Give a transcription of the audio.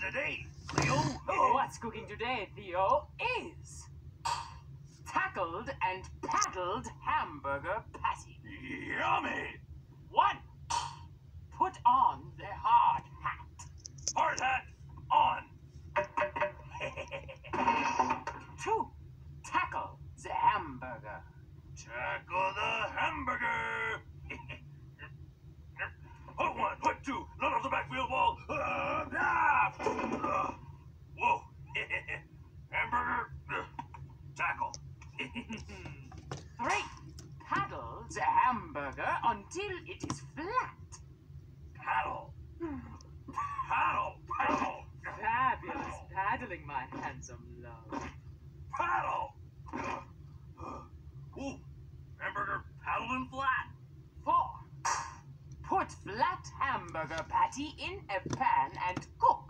today, Theo? Oh, what's cooking today, Theo, is tackled and paddled hamburger patty. Yummy! One, put on the hard hat. Hard hat on! Two, tackle the hamburger. Tackle the hamburger! Hut one, hut two, none of the backfield ball. Uh, ah! Uh, whoa! hamburger, uh, tackle. Three, paddle the hamburger until it is flat. paddle. Paddle, paddle, Fabulous paddling, my handsome love. paddle. Ooh, hamburger paddling flat. Four, put flat hamburger patty in a pan and cook